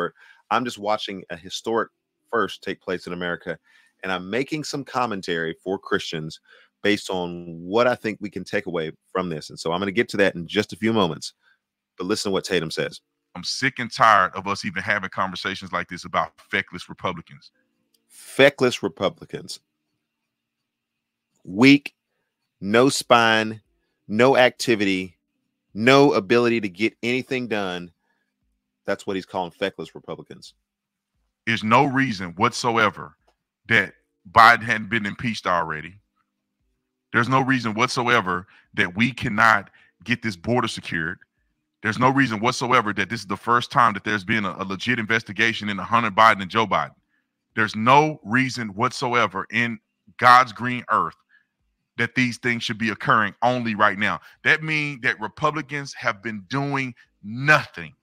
expert. I'm just watching a historic first take place in America, and I'm making some commentary for Christians based on what I think we can take away from this. And so I'm going to get to that in just a few moments. But listen to what Tatum says. I'm sick and tired of us even having conversations like this about feckless Republicans. Feckless Republicans. Weak, no spine, no activity, no ability to get anything done. That's what he's calling feckless Republicans. There's no reason whatsoever that Biden hadn't been impeached already. There's no reason whatsoever that we cannot get this border secured. There's no reason whatsoever that this is the first time that there's been a, a legit investigation into Hunter Biden and Joe Biden. There's no reason whatsoever in God's green earth that these things should be occurring only right now. That means that Republicans have been doing nothing